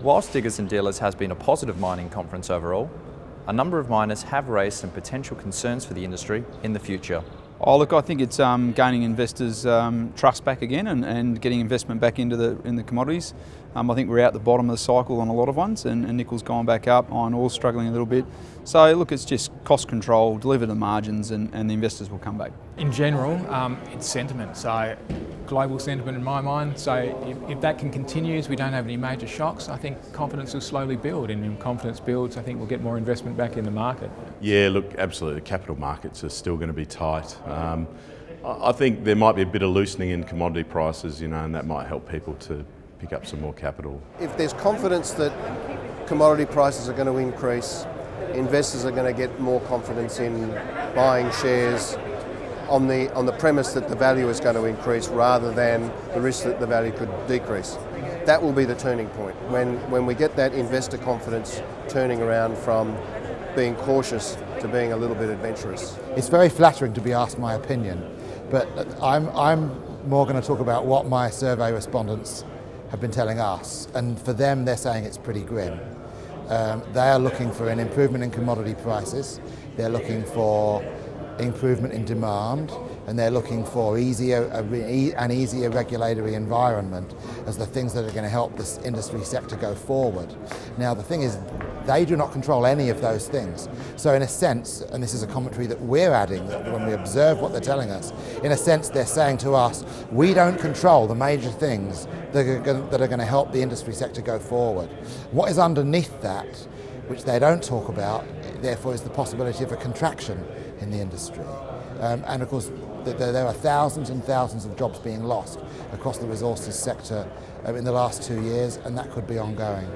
Whilst Diggers and Dealers has been a positive mining conference overall, a number of miners have raised some potential concerns for the industry in the future. Oh, look, I think it's um, gaining investors' um, trust back again and, and, getting investment back into the in the commodities. Um, I think we're out the bottom of the cycle on a lot of ones, and, and nickel's gone back up. Iron ore's struggling a little bit. So look, it's just cost control, deliver the margins, and, and the investors will come back. In general, um, it's sentiment. So global sentiment in my mind. So if, if, that can continue, we don't have any major shocks, I think confidence will slowly build, and if confidence builds, I think we'll get more investment back in the market. Yeah, look, absolutely. The capital markets are still going to be tight. Um, I think there might be a bit of loosening in commodity prices, you know, and that might help people to pick up some more capital. If there's confidence that commodity prices are going to increase, investors are going to get more confidence in buying shares on the on the premise that the value is going to increase rather than the risk that the value could decrease. That will be the turning point when when we get that investor confidence turning around from being cautious to being a little bit adventurous. It's very flattering to be asked my opinion, but I'm, I'm more going to talk about what my survey respondents have been telling us, and for them they're saying it's pretty grim. Um, they are looking for an improvement in commodity prices, they're looking for improvement in demand, and they're looking for easier, an easier regulatory environment as the things that are going to help this industry sector go forward. Now the thing is, they do not control any of those things. So in a sense, and this is a commentary that we're adding, that when we observe what they're telling us, in a sense they're saying to us, we don't control the major things that are going, that are going to help the industry sector go forward. What is underneath that, which they don't talk about, therefore is the possibility of a contraction in the industry. Um, and of course, there are thousands and thousands of jobs being lost across the resources sector uh, in the last two years, and that could be ongoing.